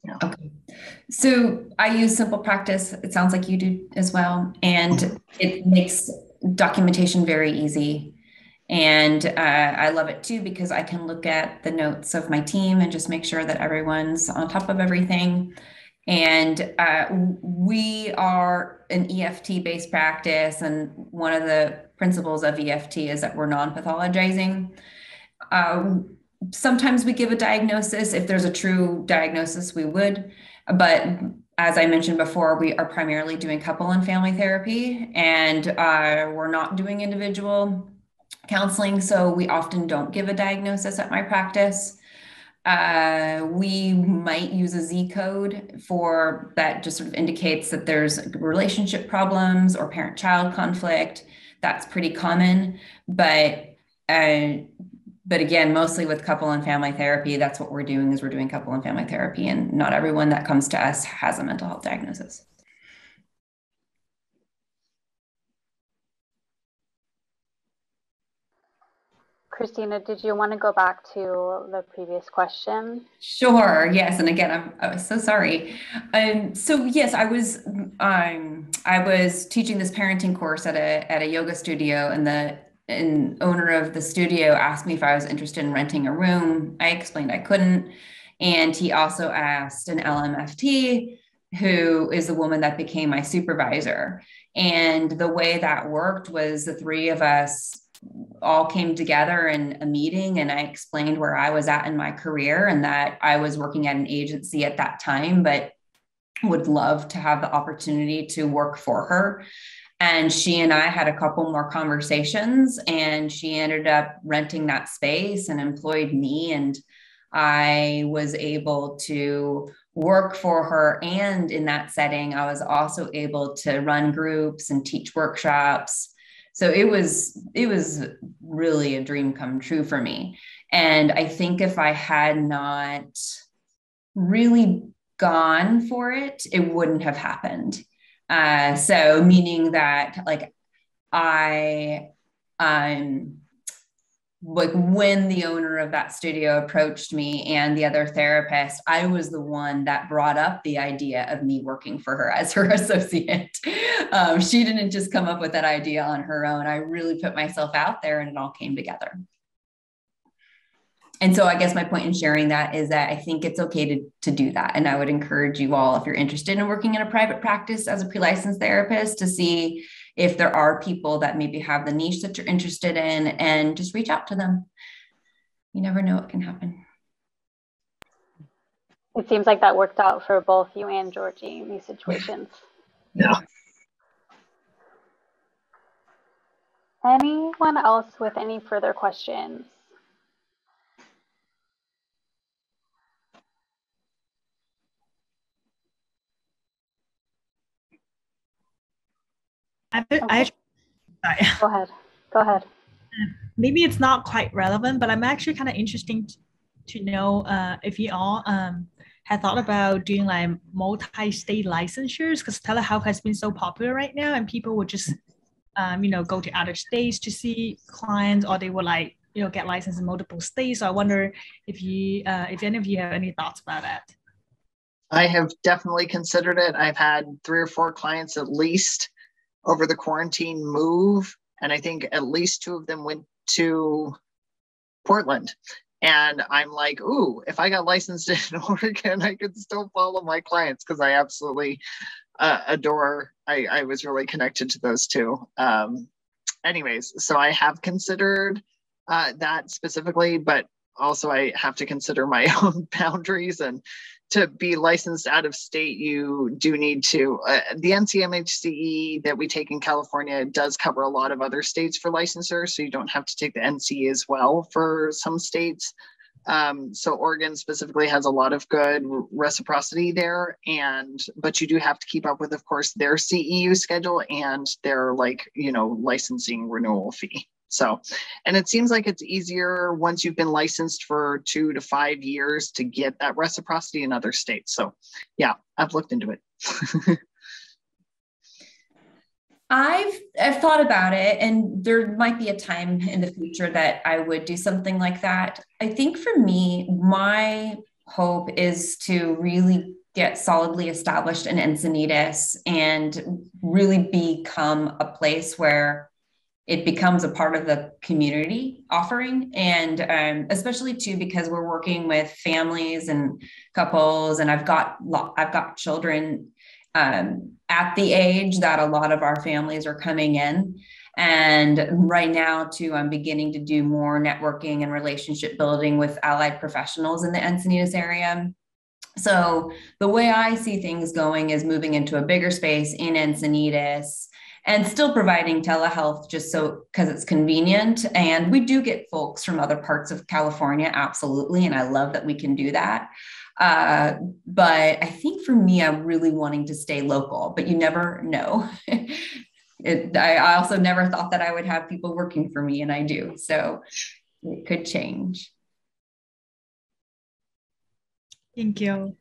Yeah. Okay. So I use Simple Practice. It sounds like you do as well. And it makes documentation very easy. And uh, I love it too because I can look at the notes of my team and just make sure that everyone's on top of everything. And uh, we are an EFT based practice. And one of the principles of EFT is that we're non-pathologizing. Um, sometimes we give a diagnosis. If there's a true diagnosis, we would. But as I mentioned before, we are primarily doing couple and family therapy, and uh, we're not doing individual counseling. So we often don't give a diagnosis at my practice. Uh, we might use a Z code for that just sort of indicates that there's relationship problems or parent child conflict. That's pretty common. But uh, but again, mostly with couple and family therapy, that's what we're doing is we're doing couple and family therapy. And not everyone that comes to us has a mental health diagnosis. Cristina, did you want to go back to the previous question? Sure. Yes. And again, I'm, I was so sorry. Um, so yes, I was um, I was teaching this parenting course at a at a yoga studio, and the an owner of the studio asked me if I was interested in renting a room. I explained I couldn't. And he also asked an LMFT, who is the woman that became my supervisor. And the way that worked was the three of us all came together in a meeting and I explained where I was at in my career and that I was working at an agency at that time, but would love to have the opportunity to work for her and she and I had a couple more conversations, and she ended up renting that space and employed me. And I was able to work for her. And in that setting, I was also able to run groups and teach workshops. So it was it was really a dream come true for me. And I think if I had not really gone for it, it wouldn't have happened. Uh, so meaning that like I um like when the owner of that studio approached me and the other therapist, I was the one that brought up the idea of me working for her as her associate. Um, she didn't just come up with that idea on her own. I really put myself out there and it all came together and so I guess my point in sharing that is that I think it's okay to, to do that. And I would encourage you all, if you're interested in working in a private practice as a pre-licensed therapist, to see if there are people that maybe have the niche that you're interested in and just reach out to them. You never know what can happen. It seems like that worked out for both you and Georgie in these situations. Yeah. Anyone else with any further questions? Okay. I sorry. Go ahead. Go ahead. Maybe it's not quite relevant, but I'm actually kind of interesting to know uh, if you all um, had thought about doing like multi-state licensures because telehealth has been so popular right now, and people would just um, you know go to other states to see clients, or they would like you know get licensed in multiple states. So I wonder if you uh, if any of you have any thoughts about that. I have definitely considered it. I've had three or four clients at least over the quarantine move. And I think at least two of them went to Portland. And I'm like, ooh, if I got licensed in Oregon, I could still follow my clients because I absolutely uh, adore. I, I was really connected to those two. Um, anyways, so I have considered uh, that specifically, but also I have to consider my own boundaries and to be licensed out of state, you do need to. Uh, the NCMHCE that we take in California does cover a lot of other states for licensure, so you don't have to take the NCE as well for some states. Um, so Oregon specifically has a lot of good reciprocity there, and but you do have to keep up with, of course, their CEU schedule and their like you know licensing renewal fee. So, and it seems like it's easier once you've been licensed for two to five years to get that reciprocity in other states. So, yeah, I've looked into it. I've I've thought about it, and there might be a time in the future that I would do something like that. I think for me, my hope is to really get solidly established in Encinitas and really become a place where it becomes a part of the community offering and um, especially too because we're working with families and couples and i've got i've got children um, at the age that a lot of our families are coming in And right now, too, I'm beginning to do more networking and relationship building with allied professionals in the Encinitas area. So the way I see things going is moving into a bigger space in Encinitas and still providing telehealth just so because it's convenient. And we do get folks from other parts of California, absolutely. And I love that we can do that. Uh, but I think for me, I'm really wanting to stay local, but you never know. it, I also never thought that I would have people working for me, and I do. So it could change. Thank you.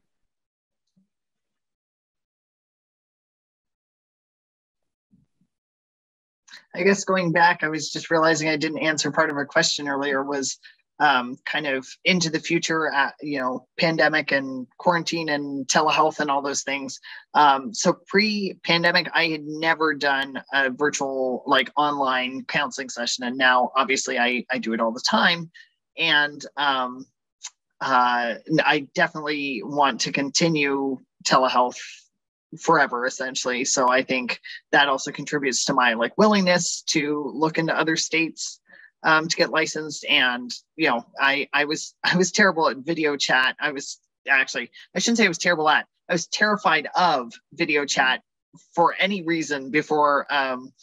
I guess going back, I was just realizing I didn't answer part of our question earlier was um, kind of into the future, at, you know, pandemic and quarantine and telehealth and all those things. Um, so pre-pandemic, I had never done a virtual like online counseling session, and now obviously I I do it all the time, and um, uh, I definitely want to continue telehealth forever essentially. So i think that also contributes to my like willingness to look into other states um, to get licensed. And you know i i was i was terrible at video chat. I was actually i shouldn't say i was terrible at i was terrified of video chat for any reason before um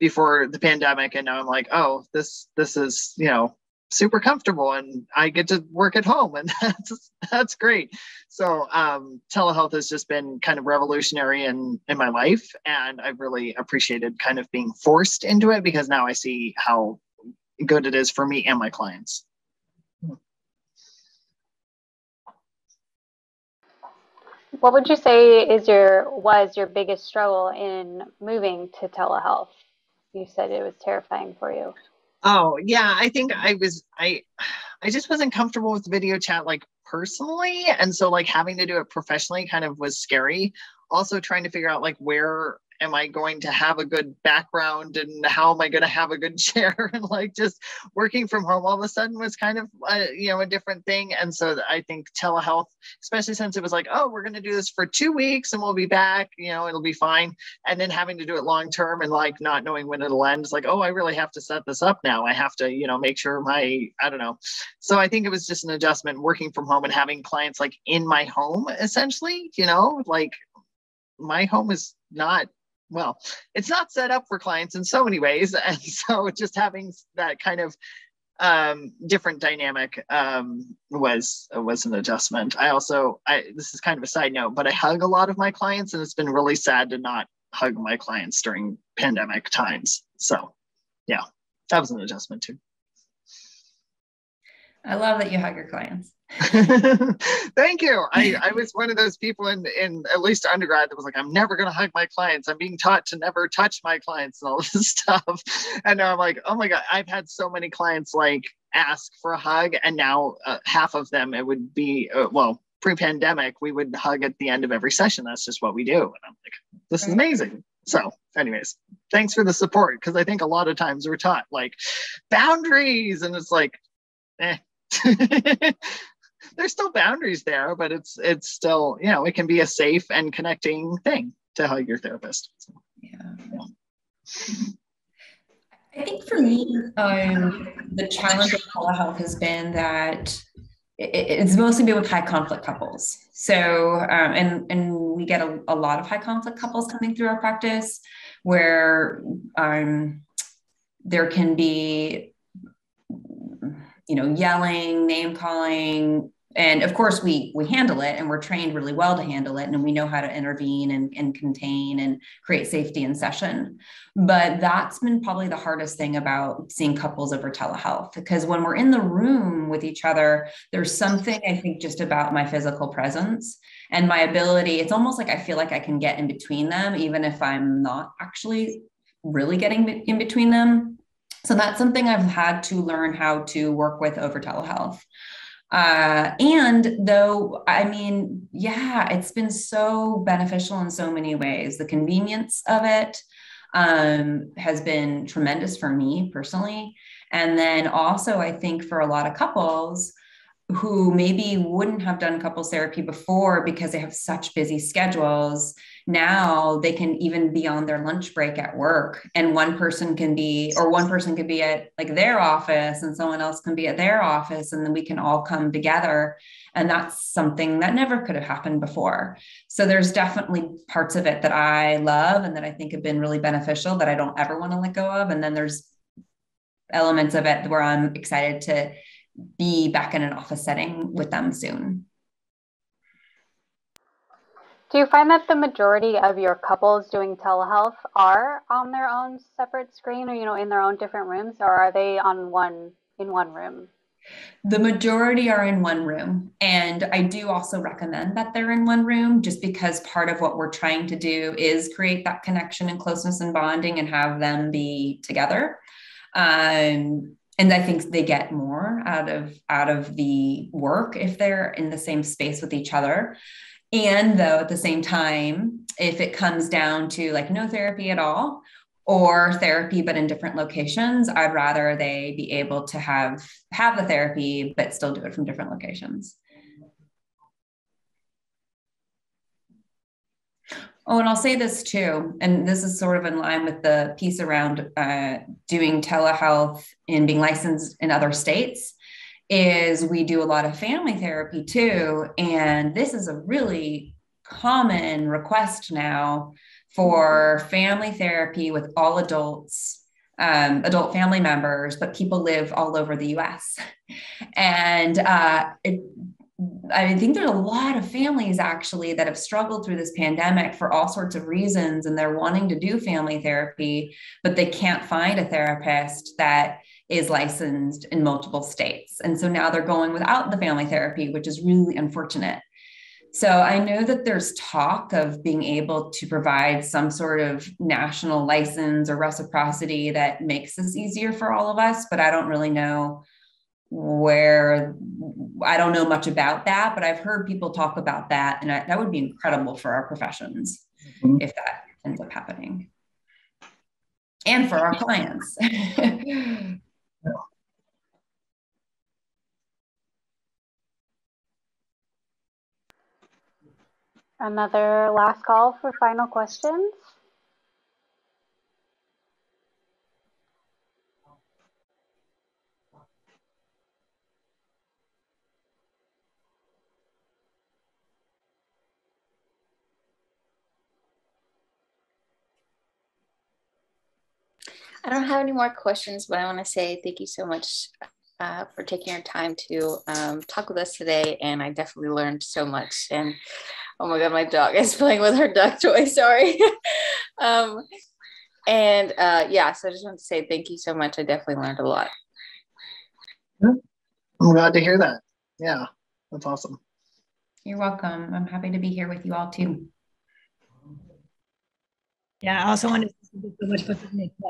before the pandemic. And now i'm like oh this this is you know super comfortable and I get to work at home and that's that's great. So um, telehealth has just been kind of revolutionary in in my life and I've really appreciated kind of being forced into it because now I see how good it is for me and my clients. What would you say is your was your biggest struggle in moving to telehealth? You said it was terrifying for you. Oh, yeah, I think I was I I just wasn't comfortable with video chat like personally and so like having to do it professionally kind of was scary. Also trying to figure out like where am I going to have a good background and how am I going to have a good chair? And like just working from home all of a sudden was kind of a, you know a different thing. And so I think telehealth especially since it was like oh we're going to do this for 2 weeks and we'll be back you know it'll be fine. And then having to do it long term and like not knowing when it'll end it's like oh I really have to set this up now. I have to you know make sure my I don't know. So I think it was just an adjustment working from home and having clients like in my home essentially you know like my home is not well, it's not set up for clients in so many ways. And so just having that kind of um, different dynamic um, was was an adjustment. I also, I this is kind of a side note, but I hug a lot of my clients, and it's been really sad to not hug my clients during pandemic times. So, yeah, that was an adjustment too. I love that you hug your clients. Thank you. I, I was one of those people in, in at least undergrad that was like, I'm never going to hug my clients. I'm being taught to never touch my clients and all this stuff. And now I'm like, oh my God, I've had so many clients like ask for a hug. And now uh, half of them, it would be, uh, well, pre pandemic, we would hug at the end of every session. That's just what we do. And I'm like, this is amazing. So, anyways, thanks for the support because I think a lot of times we're taught like boundaries, and it's like, eh. there's still boundaries there, but it's it's still you know it can be a safe and connecting thing to hug your therapist. So, yeah. yeah. I think for me, um, the challenge of telehealth has been that it's mostly been with high conflict couples. So, um, and and we get a, a, lot of high conflict couples coming through our practice, where um, there can be, you know, yelling, name calling, and of course we we handle it and we're trained really well to handle it and we know how to intervene and, and contain and create safety in session. But that's been probably the hardest thing about seeing couples over telehealth because when we're in the room with each other there's something i think just about my physical presence and my ability it's almost like i feel like i can get in between them even if i'm not actually really getting in between them. So that's something i've had to learn how to work with over telehealth uh, and though, I mean, yeah, it's been so beneficial in so many ways. The convenience of it um, has been tremendous for me personally. And then also, I think for a lot of couples, who maybe wouldn't have done couples therapy before because they have such busy schedules now they can even be on their lunch break at work and one person can be or one person could be at like their office and someone else can be at their office and then we can all come together. And that's something that never could have happened before. So there's definitely parts of it that i love and that i think have been really beneficial that i don't ever want to let go of. And then there's elements of it where i'm excited to be back in an office setting with them soon do you find that the majority of your couples doing telehealth are on their own separate screen or, you know, in their own different rooms, or are they on one in one room? The majority are in one room. And I do also recommend that they're in one room just because part of what we're trying to do is create that connection and closeness and bonding and have them be together. Um, and I think they get more out of out of the work if they're in the same space with each other. And though at the same time, if it comes down to like no therapy at all or therapy but in different locations, I'd rather they be able to have have the therapy but still do it from different locations. Oh, and I'll say this too, and this is sort of in line with the piece around uh, doing telehealth and being licensed in other states is we do a lot of family therapy too. And this is a really common request now for family therapy with all adults, um, adult family members, but people live all over the US. And uh, it, I think there's a lot of families actually that have struggled through this pandemic for all sorts of reasons, and they're wanting to do family therapy, but they can't find a therapist that is licensed in multiple states. And so now they're going without the family therapy, which is really unfortunate. So I know that there's talk of being able to provide some sort of national license or reciprocity that makes this easier for all of us, but I don't really know where I don't know much about that, but I've heard people talk about that, and I, that would be incredible for our professions mm-hmm. if that ends up happening, and for our clients. Another last call for final questions. I don't have any more questions, but I want to say thank you so much uh, for taking your time to um, talk with us today. And I definitely learned so much. And oh my God, my dog is playing with her duck toy. Sorry. um, and uh, yeah, so I just want to say thank you so much. I definitely learned a lot. I'm glad to hear that. Yeah, that's awesome. You're welcome. I'm happy to be here with you all too. Yeah, I also wanted to thank you so much for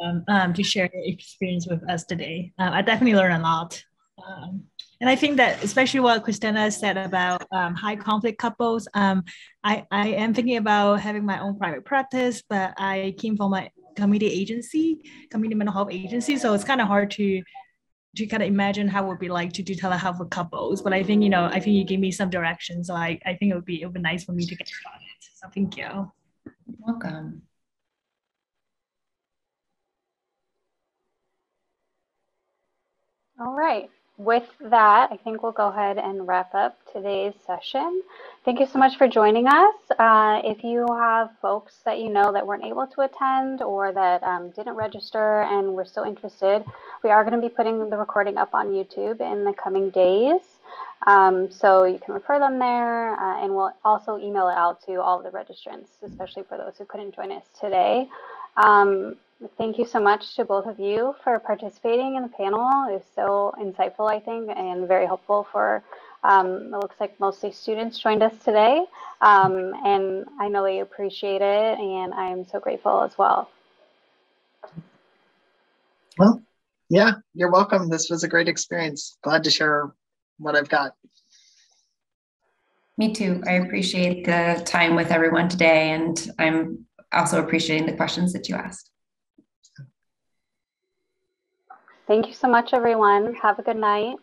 um, um, to share your experience with us today. Um, I definitely learned a lot. Um, and I think that especially what Cristina said about um, high conflict couples, um, I, I am thinking about having my own private practice, but I came from a community agency, community mental health agency. So it's kind of hard to to kind of imagine how it would be like to do telehealth with couples. But I think, you know, I think you gave me some direction. So I, I think it would be it would be nice for me to get started. So thank you. welcome. All right. With that, I think we'll go ahead and wrap up today's session. Thank you so much for joining us. Uh, if you have folks that you know that weren't able to attend or that um, didn't register and were still interested, we are going to be putting the recording up on YouTube in the coming days. Um, so you can refer them there uh, and we'll also email it out to all of the registrants, especially for those who couldn't join us today. Um, Thank you so much to both of you for participating in the panel. It was so insightful, I think, and very helpful for, um, it looks like mostly students joined us today. Um, and I know they appreciate it, and I'm so grateful as well. Well, yeah, you're welcome. This was a great experience. Glad to share what I've got. Me too. I appreciate the time with everyone today, and I'm also appreciating the questions that you asked. Thank you so much, everyone. Have a good night.